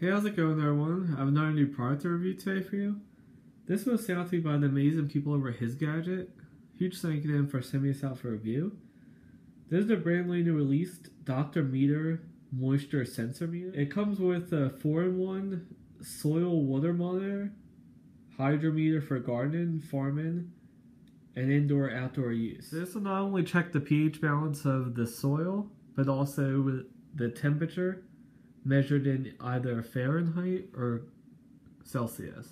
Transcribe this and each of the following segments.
Hey, how's it going everyone? I have another new product to review today for you. This was sent out to me by the amazing people over His Gadget. Huge thank you to them for sending this out for review. This is the brand new released Dr. Meter Moisture Sensor Meter. It comes with a 4-in-1 soil water monitor, hydrometer for gardening, farming, and indoor outdoor use. This will not only check the pH balance of the soil, but also the temperature measured in either Fahrenheit or Celsius.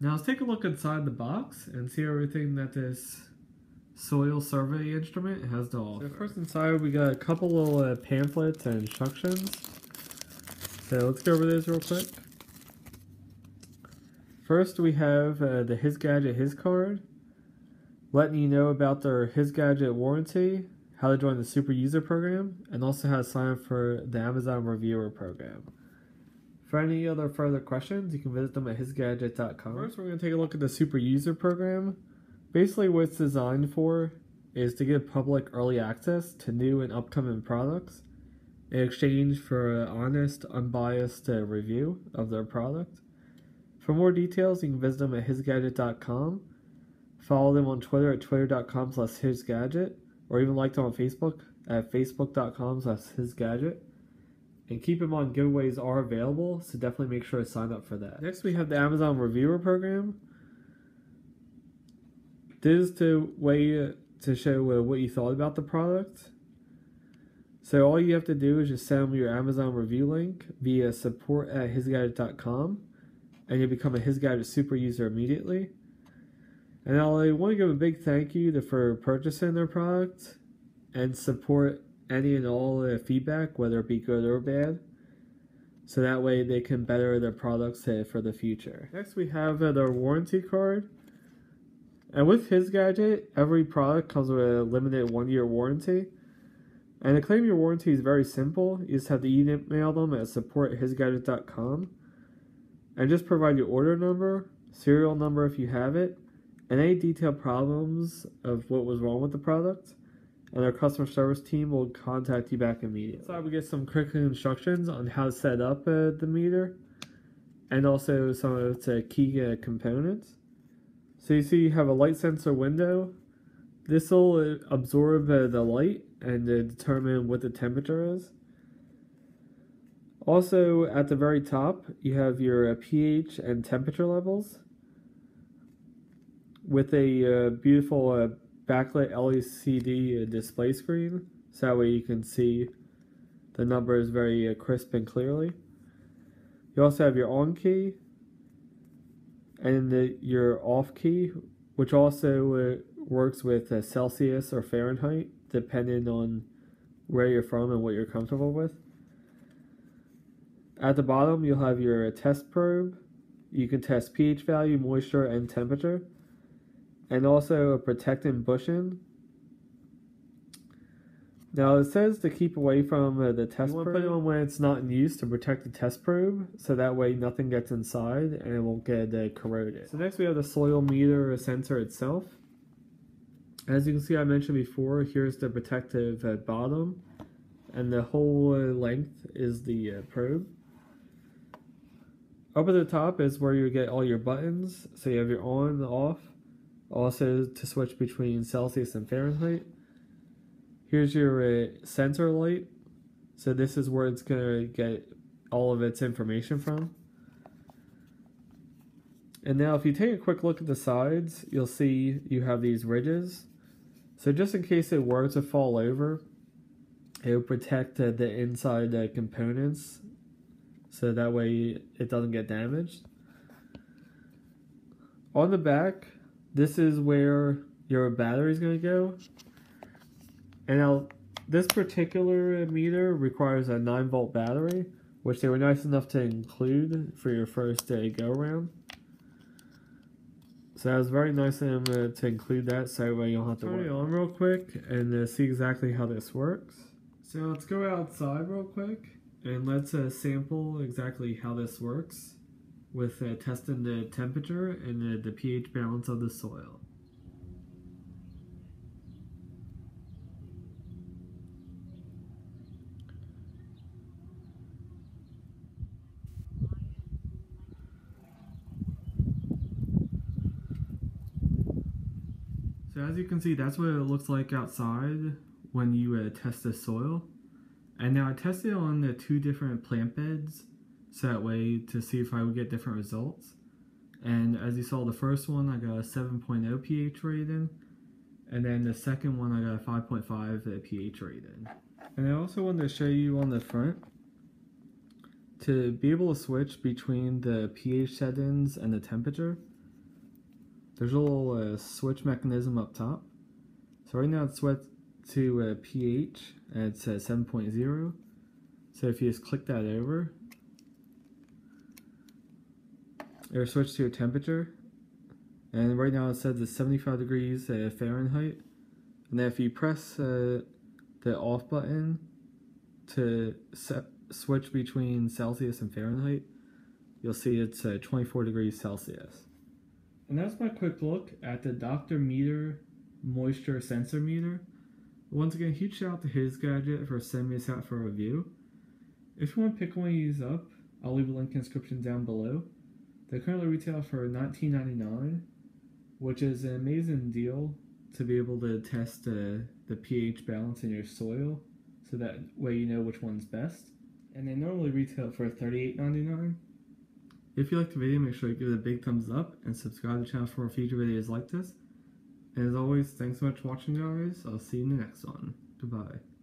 Now let's take a look inside the box and see everything that this soil survey instrument has to offer. So first inside we got a couple little uh, pamphlets and instructions. So let's go over those real quick. First we have uh, the His Gadget His card, letting you know about their His Gadget warranty, how to join the Super User Program, and also how to sign up for the Amazon Reviewer Program. For any other further questions, you can visit them at hisgadget.com. First, we're going to take a look at the Super User Program. Basically, what it's designed for is to give public early access to new and upcoming products in exchange for an honest, unbiased uh, review of their product. For more details, you can visit them at hisgadget.com. Follow them on Twitter at twitter.com slash hisgadget or even like them on Facebook at facebook.com slash hisgadget. And keep in mind, giveaways are available, so definitely make sure to sign up for that. Next, we have the Amazon Reviewer Program. This is to way to show uh, what you thought about the product. So all you have to do is just send them your Amazon review link via support at hisgadget.com, and you become a Hisgadget super user immediately. And I want to give a big thank you to, for purchasing their product and support any and all feedback, whether it be good or bad. So that way they can better their products for the future. Next we have uh, their warranty card. And with his gadget, every product comes with a limited one year warranty. And to claim your warranty is very simple. You just have to email them at support@hisgadget.com and just provide your order number, serial number if you have it, and any detailed problems of what was wrong with the product, and our customer service team will contact you back immediately. So we get some quick instructions on how to set up uh, the meter, and also some of its key uh, components. So you see you have a light sensor window. This will uh, absorb uh, the light and uh, determine what the temperature is. Also, at the very top, you have your pH and temperature levels with a uh, beautiful uh, backlit LCD uh, display screen, so that way you can see the numbers very uh, crisp and clearly. You also have your on key and the, your off key, which also uh, works with Celsius or Fahrenheit, depending on where you're from and what you're comfortable with. At the bottom, you'll have your test probe. You can test pH value, moisture, and temperature and also a protecting bushing. Now it says to keep away from uh, the test you probe. put it on when it's not in use to protect the test probe, so that way nothing gets inside and it won't get uh, corroded. So next we have the soil meter sensor itself. As you can see, I mentioned before, here's the protective uh, bottom, and the whole uh, length is the uh, probe. Up at the top is where you get all your buttons. So you have your on, off, also to switch between Celsius and Fahrenheit. Here's your uh, sensor light. So this is where it's going to get all of its information from. And now if you take a quick look at the sides, you'll see you have these ridges. So just in case it were to fall over, it will protect uh, the inside uh, components so that way it doesn't get damaged. On the back, this is where your battery is going to go. And now this particular meter requires a 9 volt battery, which they were nice enough to include for your first day go around. So that was very nice of them to include that so you don't have to Turn it on real quick and uh, see exactly how this works. So let's go outside real quick and let's uh, sample exactly how this works with uh, testing the temperature and uh, the pH balance of the soil. So as you can see, that's what it looks like outside when you uh, test the soil. And now I tested on the two different plant beds that way to see if I would get different results. And as you saw, the first one I got a 7.0 pH rating, and then the second one I got a 5.5 pH rating. And I also wanted to show you on the front to be able to switch between the pH settings and the temperature. There's a little uh, switch mechanism up top. So right now it's set to uh, pH and it's at 7.0. So if you just click that over, it'll switch to a temperature. And right now it says it's 75 degrees uh, Fahrenheit. And then if you press uh, the off button to switch between Celsius and Fahrenheit, you'll see it's uh, 24 degrees Celsius. And that's my quick look at the Dr. Meter Moisture Sensor Meter. Once again, huge shout out to his gadget for sending this out for a review. If you want to pick one of these up, I'll leave a link in the description down below. They currently retail for $19.99, which is an amazing deal to be able to test uh, the pH balance in your soil, so that way you know which one's best. And they normally retail for $38.99. If you liked the video, make sure you give it a big thumbs up and subscribe to the channel for more future videos like this. And as always, thanks so much for watching guys. I'll see you in the next one. Goodbye.